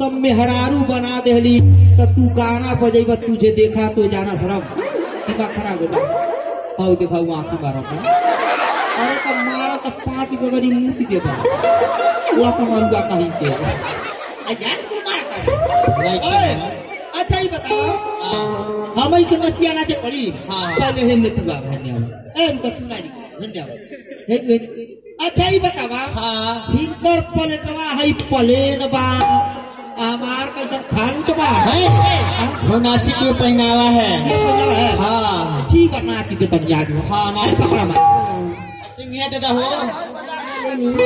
सब मेहरारू बना देहली। त तू गाना बजेब तुझे देखा तो जाना शरम। दिमाग खराब हो पाऊ देखा वो आंखी मारा अरे तो मारा तो पाँच गोबरी मुँह दे वो तो मरुआ कहीं के। अच्छा ही बताओ। हम ही के नसिया नाचे पड़ी। पहले हे ने तू आ धन्यवाद ए उनका तू ना धन्यवाद अच्छा ही बतावा हाँ। हिंकर पलटवा है प्लेन आमार का सब खान के बा हाँ। है। हाँ, वो नाची के पहनावा है? हाँ? ठीक है नाची के पंजा दो हाँ। नाच तो सकड़ा बा सिंह दे दो तो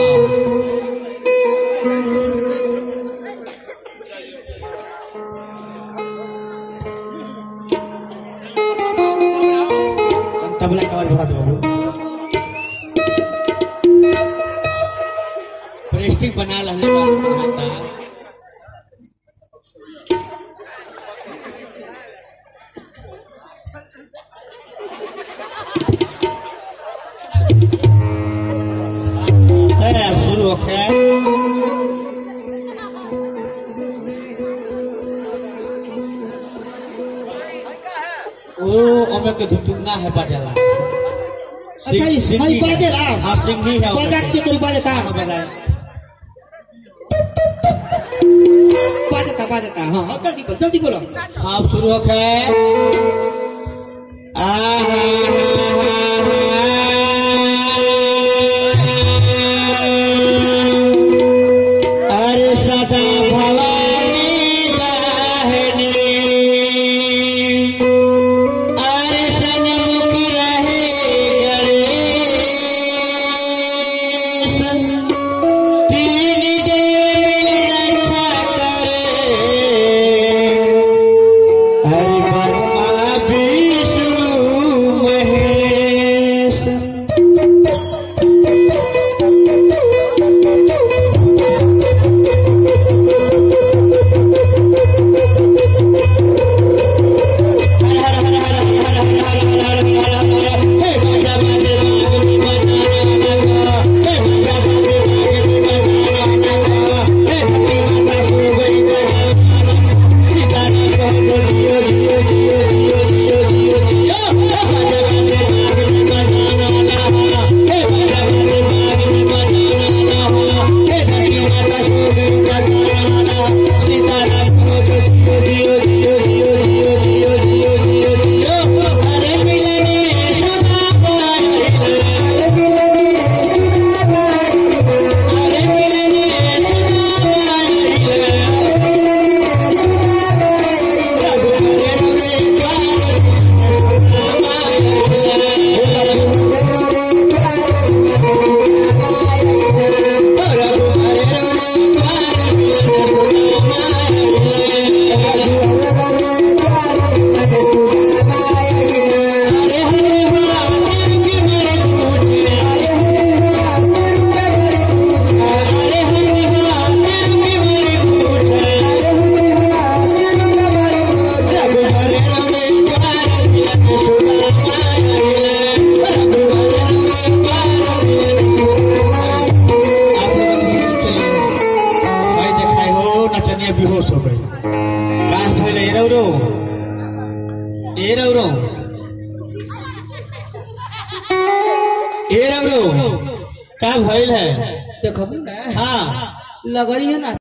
तो तबला कवर थोड़ा दो। प्रेस्टिक बना लहने वाला शुरू होके ओ ओमे के धुतुना है बजला अच्छा सिंगी बाजे रहा हाँ सिंगी है बजा के तोरी बाजे ता हाँ बजा बाजे ता बाजे ता हाँ जल्दी बोलो जल्दी बोलो आप शुरू होके Ah. ए रौरो का भइल है? देखबू ना हाँ। लगरी है ना।